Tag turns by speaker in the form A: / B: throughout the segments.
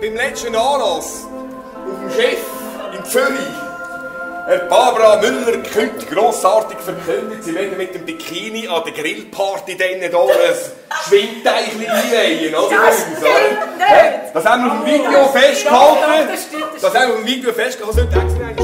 A: beim letzten Anlass auf dem Chef in Zürich, Herr Barbara Müller-Kütt, grossartig verkündet, sie werden mit dem Bikini an der Grillparty dann hier ein Schwimmteichchen einweihen, oder?
B: Das stimmt nicht!
A: Das haben wir auf dem Video festgehalten. Das haben wir auf dem Video festgehalten.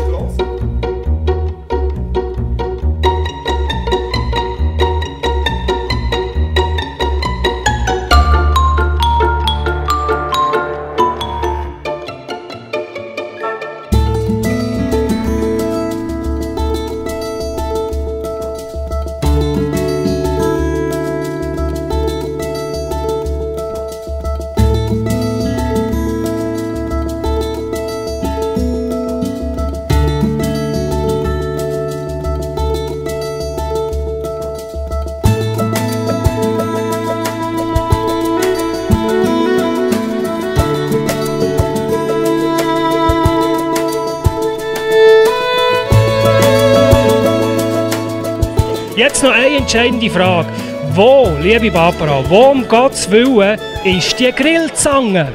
C: Jetzt noch eine entscheidende Frage. Wo, liebe Barbara, wo um Gottes Willen ist die Grillzange?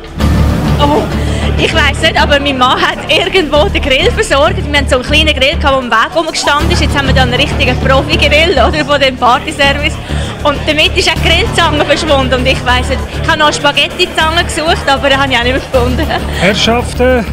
D: Oh, ich weiß nicht, aber mein Mann hat irgendwo den Grill versorgt. Wir hatten so einen kleinen Grill, der am Weg rumgestanden ist. Jetzt haben wir dann einen richtigen Profi-Grill oder, von dem Partyservice. Und damit ist auch die Grillzange verschwunden. Und ich weiss nicht, ich habe noch eine Spaghetti-Zange gesucht, aber die habe ich auch nicht mehr gefunden.
C: Herrschaften,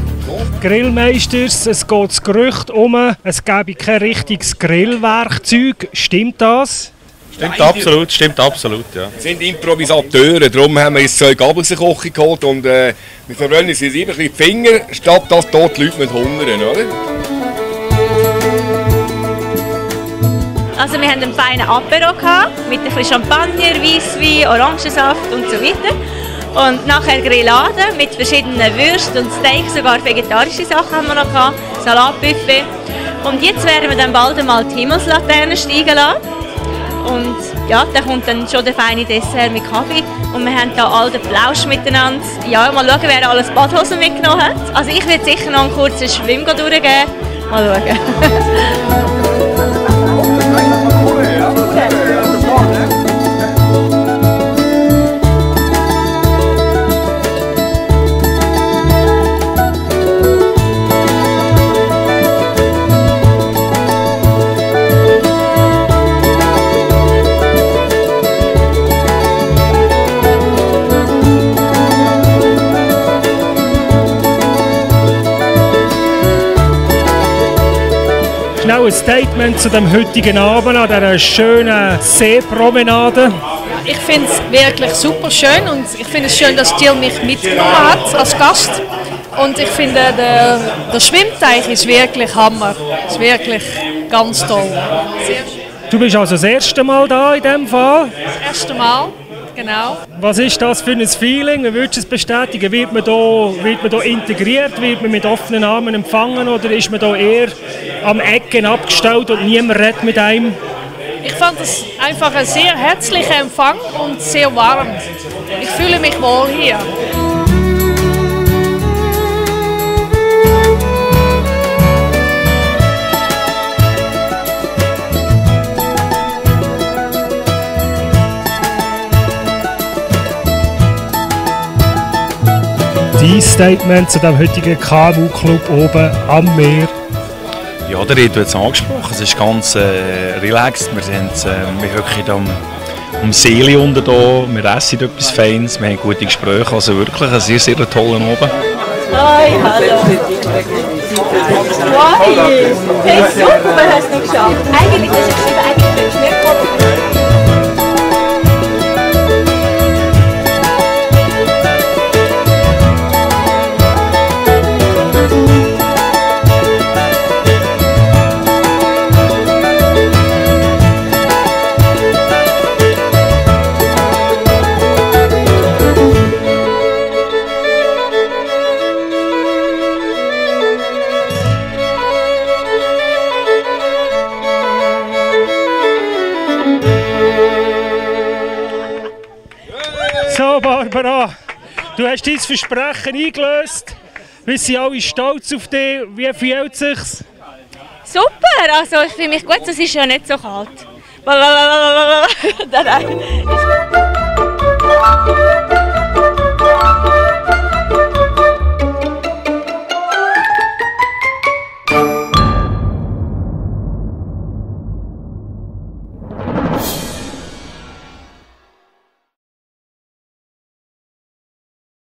C: Grillmeisters, es geht das Gerücht um, es gäbe kein richtiges Grillwerkzeug. Stimmt das?
E: Stimmt absolut, stimmt absolut, ja.
A: Wir sind Improvisateure, darum haben wir jetzt zwei Gabel in die Küche geholt und äh, wir verwöhnen uns ein bisschen die Finger, statt dass dort die Leute nicht hungern, oder?
D: Also wir hatten einen feinen Apero gehabt, mit ein bisschen Champagner, Weisswein, Orangensaft und so weiter. Und nachher Grillade mit verschiedenen Würsten und Steaks, sogar vegetarische Sachen haben wir noch gehabt, Salatbuffet. Und jetzt werden wir dann bald einmal die Himmelslaterne steigen lassen. Und ja, da kommt dann schon der feine Dessert mit Kaffee. Und wir haben da all den Plausch miteinander. Ja, mal schauen, wer alles Badhosen mitgenommen hat. Also ich werde sicher noch einen kurzen Schwimm durchgehen. Mal schauen.
C: ein Statement zu dem heutigen Abend an dieser schönen Seepromenade.
F: Ich finde es wirklich super schön und ich finde es schön, dass Jill mich mitgenommen hat als Gast. Und ich finde, der, der Schwimmteich ist wirklich Hammer. Ist wirklich ganz toll. Sehr schön.
C: Du bist also das erste Mal da in diesem Fall.
F: Das erste Mal, genau.
C: Was ist das für ein Feeling? Wie würdest du es bestätigen? Wird man, da, wird man da integriert? Wird man mit offenen Armen empfangen? Oder ist man da eher am Ecken abgestellt und niemand redet mit einem?
F: Ich fand es einfach ein sehr herzlicher Empfang und sehr warm. Ich fühle mich wohl hier.
C: Dein Statement zu dem heutigen KMU-Club oben am Meer.
E: Ja, der Redo hat es angesprochen, es ist ganz äh, relaxed, wir, sind, äh, wir hocken hier um, um Seele unter da, wir essen etwas Feines, wir haben gute Gespräche, also wirklich ein sehr, sehr toller Abend.
D: Hi, hallo. Hi. Hey, super, hast du geschafft. Eigentlich, ist geschrieben, eigentlich
C: Barbara, du hast dein Versprechen eingelöst. Wir sind alle stolz auf dich. Wie fühlt es sich?
D: Super, also ich fühle mich gut, es ist ja nicht so kalt. Nein.